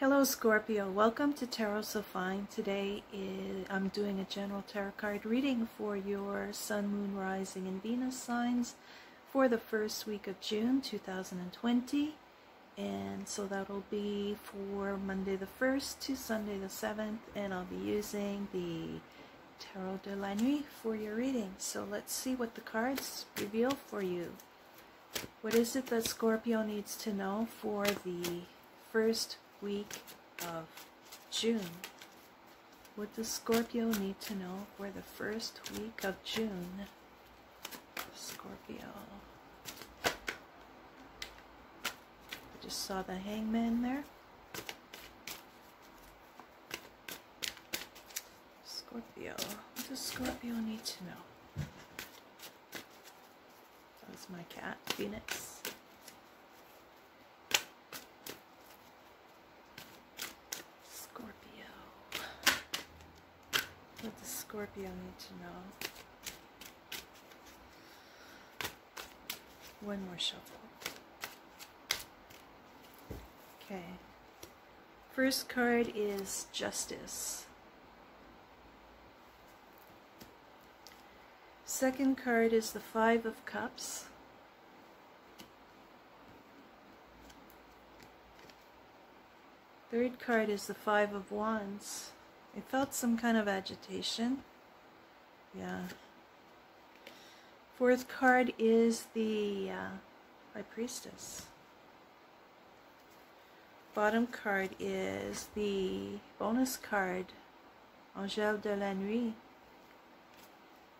Hello Scorpio, welcome to Tarot So Fine. Today is, I'm doing a general tarot card reading for your Sun, Moon, Rising, and Venus signs for the first week of June 2020. And so that'll be for Monday the 1st to Sunday the 7th. And I'll be using the Tarot de la Nuit for your reading. So let's see what the cards reveal for you. What is it that Scorpio needs to know for the first week of June. What does Scorpio need to know for the first week of June? Scorpio. I just saw the hangman there. Scorpio. What does Scorpio need to know? That's my cat, Phoenix. Scorpio need to know? One more shuffle. Okay. First card is Justice. Second card is the Five of Cups. Third card is the Five of Wands. I felt some kind of agitation. Yeah. Fourth card is the uh, High Priestess. Bottom card is the bonus card, Angèle de la Nuit.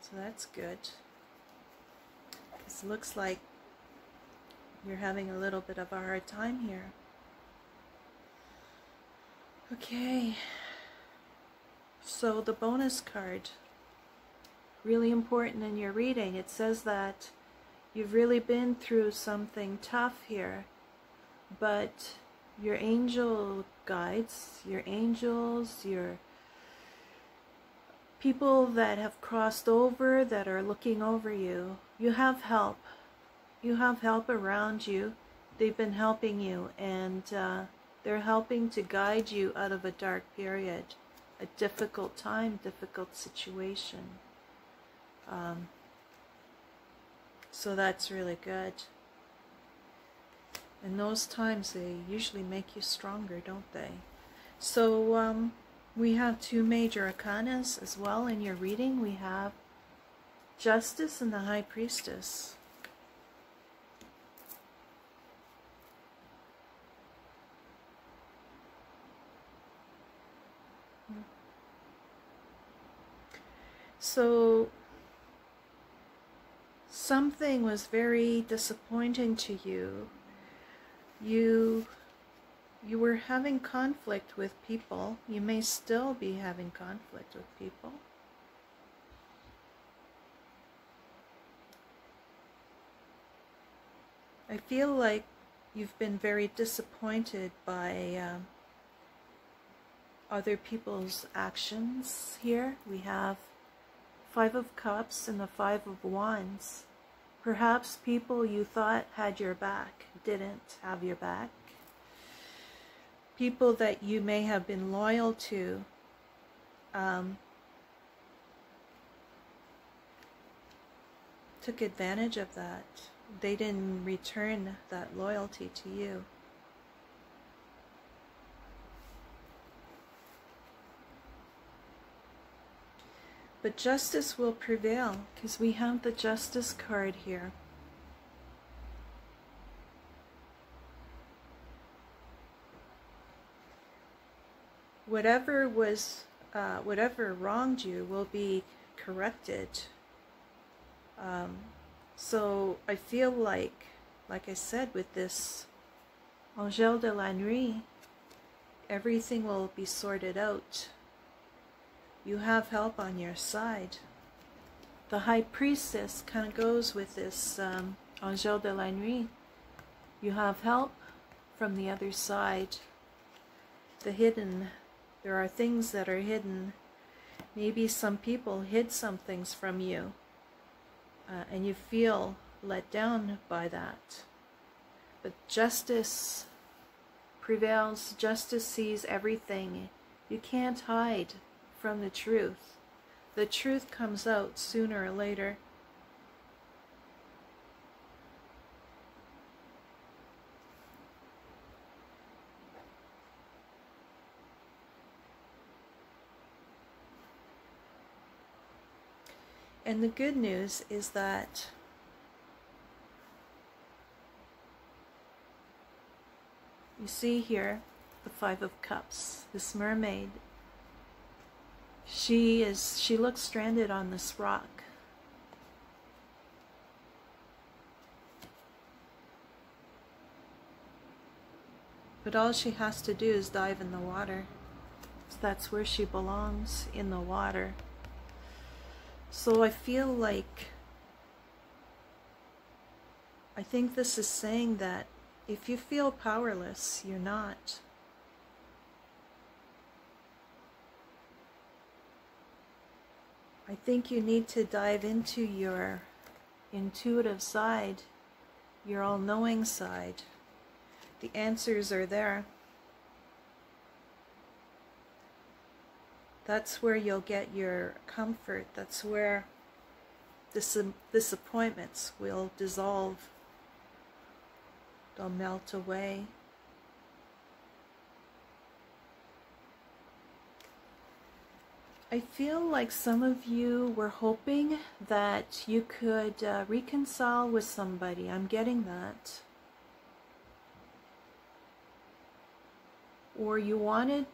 So that's good. This looks like you're having a little bit of a hard time here. Okay. So the bonus card, really important in your reading. It says that you've really been through something tough here, but your angel guides, your angels, your people that have crossed over, that are looking over you, you have help. You have help around you. They've been helping you, and uh, they're helping to guide you out of a dark period a difficult time, difficult situation. Um, so that's really good. In those times, they usually make you stronger, don't they? So um, we have two major arcanas as well in your reading. We have Justice and the High Priestess. So something was very disappointing to you. You you were having conflict with people. You may still be having conflict with people. I feel like you've been very disappointed by uh, other people's actions here. We have Five of Cups and the Five of Wands. Perhaps people you thought had your back didn't have your back. People that you may have been loyal to um, took advantage of that. They didn't return that loyalty to you. But justice will prevail because we have the justice card here. Whatever was, uh, whatever wronged you will be corrected. Um, so I feel like, like I said, with this Angèle de la Nuit, everything will be sorted out you have help on your side. The High Priestess kind of goes with this um, Angèle de la Nuit. You have help from the other side. The hidden, there are things that are hidden. Maybe some people hid some things from you uh, and you feel let down by that. But justice prevails. Justice sees everything. You can't hide from the truth. The truth comes out sooner or later. And the good news is that you see here the Five of Cups, this mermaid. She is she looks stranded on this rock. But all she has to do is dive in the water. So that's where she belongs, in the water. So I feel like, I think this is saying that if you feel powerless, you're not. I think you need to dive into your intuitive side, your all knowing side. The answers are there. That's where you'll get your comfort. That's where dis disappointments will dissolve. They'll melt away. I feel like some of you were hoping that you could uh, reconcile with somebody. I'm getting that. Or you wanted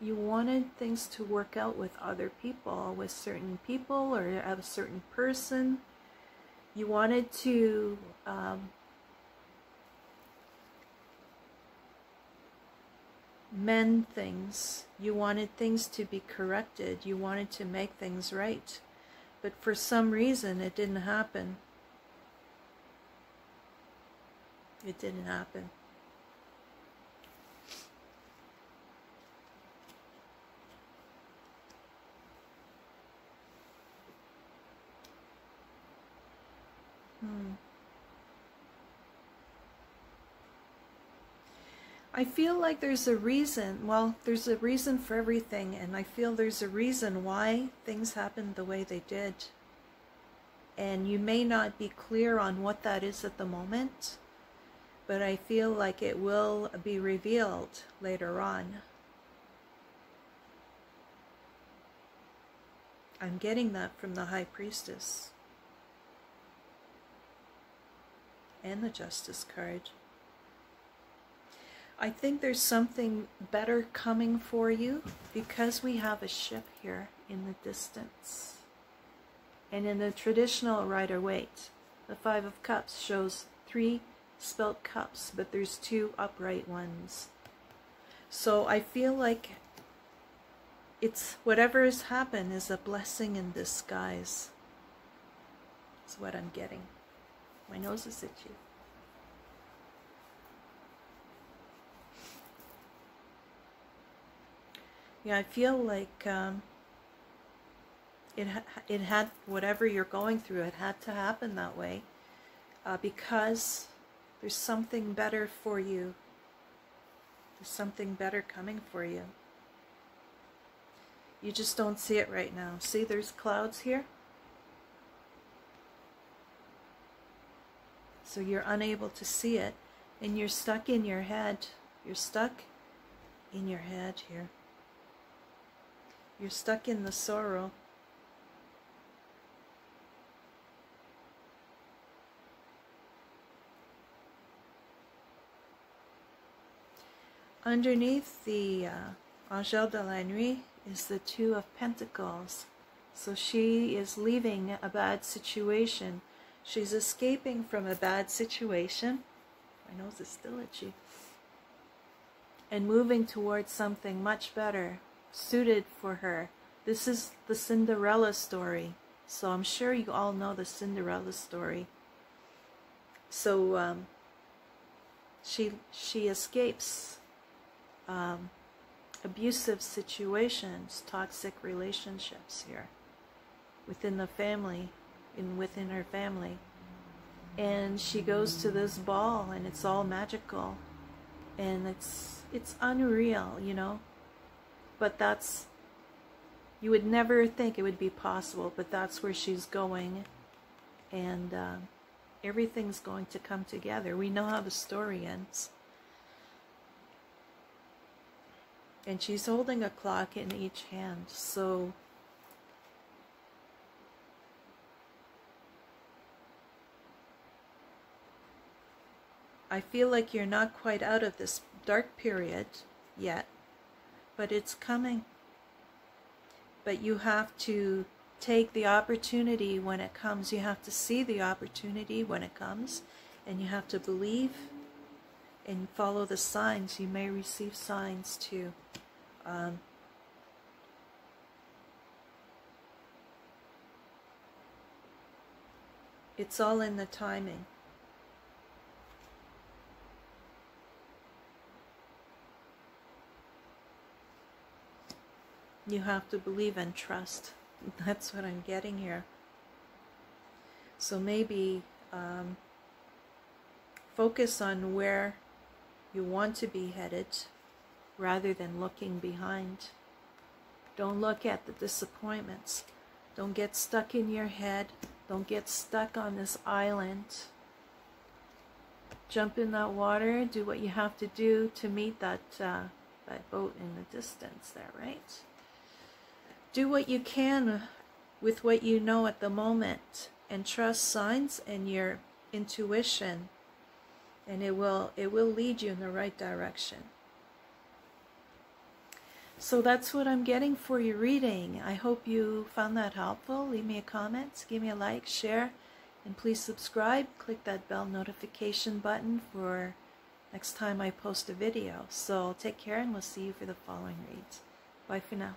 you wanted things to work out with other people, with certain people or a certain person. You wanted to um, mend things. You wanted things to be corrected. You wanted to make things right. But for some reason, it didn't happen. It didn't happen. I feel like there's a reason. Well, there's a reason for everything, and I feel there's a reason why things happened the way they did. And you may not be clear on what that is at the moment, but I feel like it will be revealed later on. I'm getting that from the High Priestess. and the Justice card. I think there's something better coming for you because we have a ship here in the distance. And in the traditional Rider-Waite, the Five of Cups shows three spelt cups, but there's two upright ones. So I feel like it's whatever has happened is a blessing in disguise. Is what I'm getting. My nose is itchy. Yeah, I feel like um, it it had whatever you're going through. It had to happen that way uh, because there's something better for you. There's something better coming for you. You just don't see it right now. See, there's clouds here. so you're unable to see it and you're stuck in your head. You're stuck in your head here. You're stuck in the sorrow. Underneath the uh, Angel de la Nuit is the Two of Pentacles. So she is leaving a bad situation She's escaping from a bad situation. My nose is still itchy. And moving towards something much better, suited for her. This is the Cinderella story. So I'm sure you all know the Cinderella story. So um, she she escapes um, abusive situations, toxic relationships here within the family in within her family. And she goes to this ball and it's all magical. and it's it's unreal, you know. But that's you would never think it would be possible, but that's where she's going, and uh, everything's going to come together. We know how the story ends. And she's holding a clock in each hand, so I feel like you're not quite out of this dark period yet, but it's coming. But you have to take the opportunity when it comes. You have to see the opportunity when it comes, and you have to believe and follow the signs. You may receive signs too. Um, it's all in the timing. You have to believe and trust. That's what I'm getting here. So maybe um, focus on where you want to be headed rather than looking behind. Don't look at the disappointments. Don't get stuck in your head. Don't get stuck on this island. Jump in that water. Do what you have to do to meet that uh, that boat in the distance there, right? Do what you can with what you know at the moment and trust signs and your intuition and it will it will lead you in the right direction so that's what I'm getting for your reading. I hope you found that helpful. Leave me a comment, give me a like, share, and please subscribe. Click that bell notification button for next time I post a video. So take care and we'll see you for the following reads. Bye for now.